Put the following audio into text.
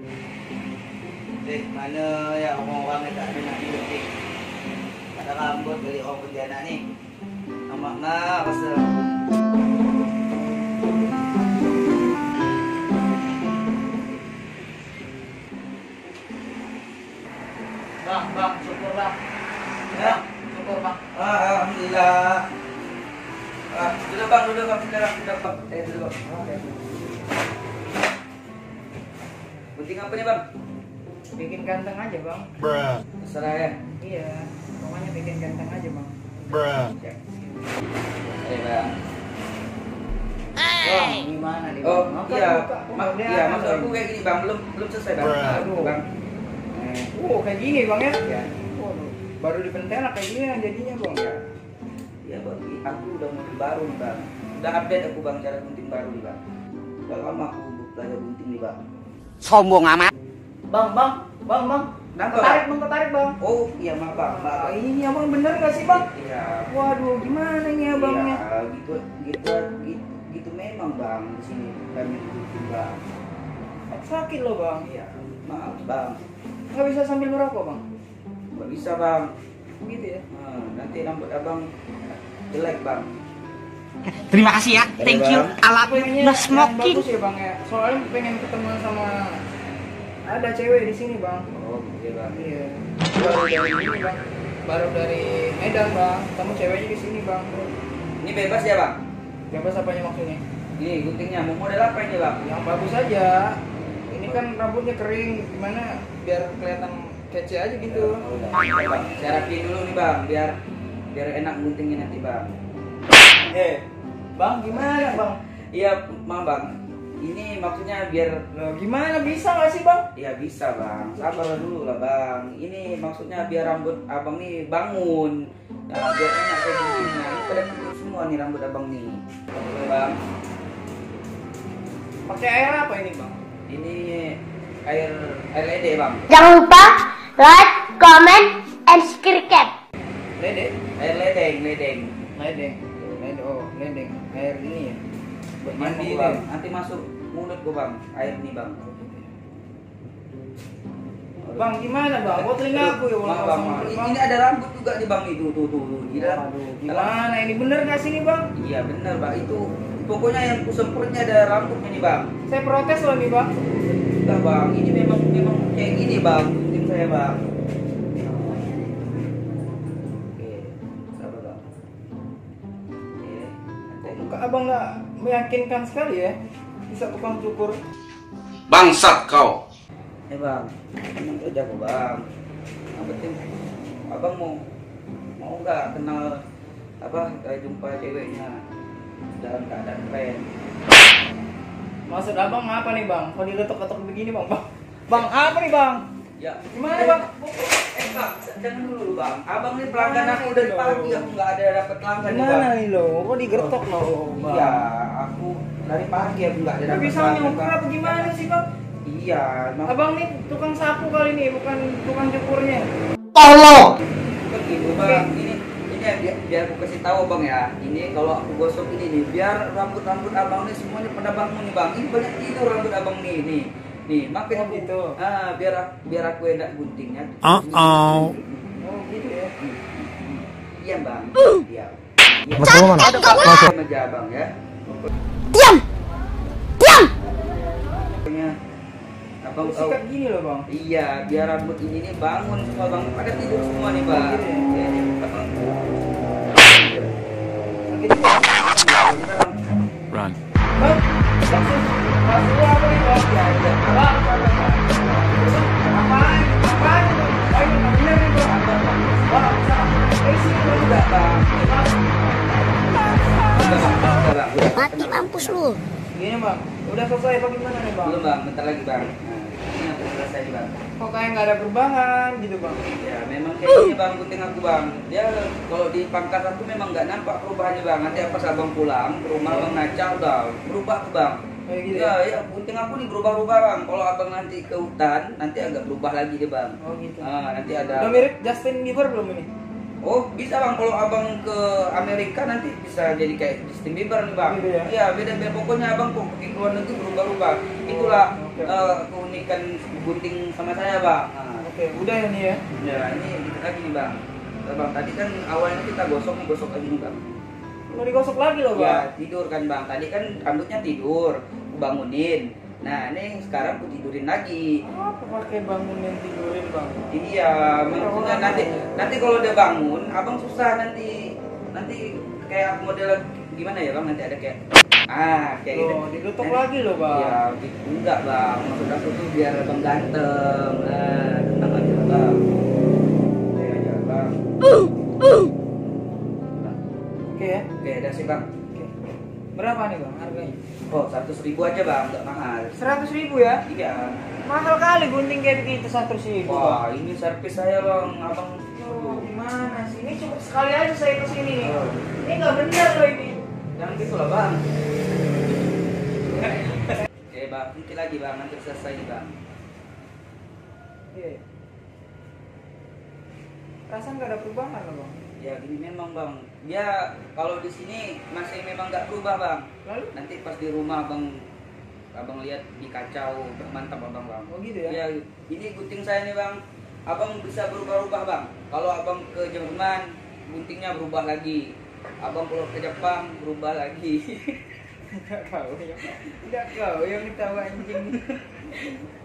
Eh, mana ya orang-orang yang tak ada nak digunting? Tak ada rambut dari orang kerja nak ni. Nampak nak rasa. Bang, bang, syukur bang. Ya. Syukur bang. Ah, Alhamdulillah. Ah, duduk bang, duduk bang, sekarang duduk bang. Eh, duduk bang. Gunting apa ni bang? Bikin ganteng aja bang. Bruh. Terserah ya. Iya, pokoknya bikin ganteng aja bang. Bruh. Eh bang. Bang, gimana nih bang? Oh iya, Ma iya maksud aku kayak gini bang, belum belum selesai bang. Bruh. Aduh bang. Eh, Oh, kayak gini bang ya? ya, Waduh, baru dipentela kayak gini yang jadinya bang. ya, ya bang. Aku udah model baru nih bang. Udah update aku bang cara gunting baru nih bang. Udah lama aku belajar gunting nih bang. Sombong amat Bang, bang, bang, bang. Kenapa? Ketarik bang, ketarik bang. Oh iya maaf bang, bang. ini abang bener gak sih bang? Iya. Waduh, gimana ini abangnya? Iya, gitu, gitu, gitu, gitu memang bang di sini kami gunting bang. Sakit loh bang. Iya, maaf bang. Gak bisa sambil ngerokok bang. Gak bisa bang. Gitu ya. Nah, nanti rambut abang jelek bang. Terima kasih ya thank you alat no smoking bagus ya bang ya. Soalnya pengen ketemu sama ada cewek di sini bang. Oh iya bang. Iya. Baru dari ini bang. Baru dari Medan bang. Kamu ceweknya di sini bang. Ini bebas ya bang? Bebas apanya maksudnya? Ini guntingnya mau model apa ini bang? Yang bagus aja. Ini kan rambutnya kering. Gimana biar kelihatan kece aja gitu. Udah, bang. Saya rapiin dulu nih bang, biar biar enak guntingnya nanti bang. Eh, bang gimana bang? Iya, maaf bang. Ini maksudnya biar Loh, gimana bisa nggak sih bang? ya bisa bang. Sabar dulu lah bang. Ini maksudnya biar rambut abang nih bangun. Nah, biar enak saya guntingnya. Ini pada semua nih rambut abang nih. Oke bang. Pakai air apa ini bang? Ini air air lede bang. Jangan lupa like, comment, and subscribe. Lede? Air ledeng, ledeng. Ledeng. Ledeng. Air ini ya. Buat Mandi mandi bang. Nanti masuk mulut gua bang. Air ini bang. Bang gimana bang? Kok telinga aku ya Bang, bang, bang. Ini ada rambut juga nih bang itu tuh tuh tuh. Gila. Aduh, gimana ini bener gak sih ini bang? Iya benar bang itu pokoknya yang kusemprotnya ada rambutnya nih bang. Saya protes loh nih bang. Enggak bang, ini memang memang kayak gini bang, tim saya bang. Abang nggak meyakinkan sekali ya? Bisa tukang cukur. Bangsat kau. Eh bang, emang udah jago bang. Yang penting abang mau mau nggak kenal apa eh, jumpa ceweknya dalam keadaan keren. Maksud abang apa nih bang? Kalau diletok-letok begini bang, bang, bang apa nih bang? Ya, Gimana, Bang? Bang, jangan dulu bang. Abang nih pelanggan aku dari pagi aku nggak ada dapat pelanggan nih bang. Gimana nih lo? Kok digertok lo? Bang? Iya, aku dari pagi aku nggak ada Tapi dapat bisa pelanggan, nyukur Bang. apa gimana sih bang? Iya, emang Abang nih tukang sapu kali ini, bukan tukang cukurnya. tolong begitu bang. Ini ini ya, biar, biar aku kasih tahu bang ya. Ini kalau aku gosok ini nih, biar rambut rambut abang nih semuanya pada bangun nih bang. Ini banyak tidur rambut abang nih nih. Nih, makanya Oh, aku, gitu. ah, biar biar aku enak guntingnya. Uh-oh. Oh gitu ya. Iya bang. Iya. Iya. Betul, mana? Ada pak aja bang ya. Diam! Diam! Pokoknya abang tahu. sikat gini loh bang. Iya, biar rambut ini nih bangun semua bang. Pada tidur semua nih bang. Oh, gitu ya? Mati mampus lu. Gini bang, udah selesai apa gimana nih bang? Belum bang, bentar lagi bang. Nah, ini aku selesai nih bang. Kok kayak nggak ada perubahan gitu bang? Ya memang kayak gini bang, gunting aku bang. Dia kalau di pangkat aku memang nggak nampak perubahannya bang. Nanti pas abang pulang ke rumah bang ngaca udah berubah tuh bang. Kayak gitu Ya, ya? ya aku nih berubah-ubah bang. Kalau abang nanti ke hutan, nanti agak berubah lagi deh bang. Oh gitu. Ah, nanti ada. Udah mirip Justin Bieber belum ini? Oh bisa bang kalau abang ke Amerika nanti bisa jadi kayak Justin Bieber nih bang. Gitu ya? Iya beda beda pokoknya abang kok pergi ke luar negeri berubah-ubah. Itulah Oke. eh, keunikan gunting sama saya bang. Nah, Oke, udah ya nih ya. ya ini dikit lagi nih bang. Eh, bang tadi kan awalnya kita gosok nih gosok lagi nih bang. Mau digosok lagi loh, Ya Bang. tidur kan bang. Tadi kan rambutnya tidur, bangunin. Nah ini sekarang aku tidurin lagi. Apa pakai bangunin tidurin, Bang? Iya, maksudnya nanti nanti kalau udah bangun, abang susah nanti nanti kayak model gimana ya bang? Nanti ada kayak ah kayak gitu. Loh, ditutup Nanti- lagi loh, Bang. Iya, gitu. enggak bang. Maksud aku tuh biar abang ganteng. Nah, tenang aja bang. Berapa nih, Bang, harganya? Oh, seratus ribu aja bang, nggak mahal. 100 ribu ya? Iya. Mahal kali gunting kayak begitu 100 ribu. Wah, ini servis saya bang, abang. Aduh, gimana sih? Ini cukup sekali aja saya ke sini nih. Oh. Ini nggak benar loh ini. Jangan gitu lah bang. Oke bang, nanti lagi bang, nanti selesai nih bang. Iya. Perasaan nggak ada perubahan loh, Bang. Ya gini memang bang, dia kalau di sini masih memang nggak berubah bang. Lalu? Nanti pas di rumah bang, abang lihat di kacau, mantap abang bang. Oh gitu ya? Ya, ini gunting saya nih bang, abang bisa berubah-ubah bang. Kalau abang ke Jerman, guntingnya berubah lagi. Abang kalau ke Jepang, berubah lagi. Enggak kau ya. Enggak kau yang ketawa anjing.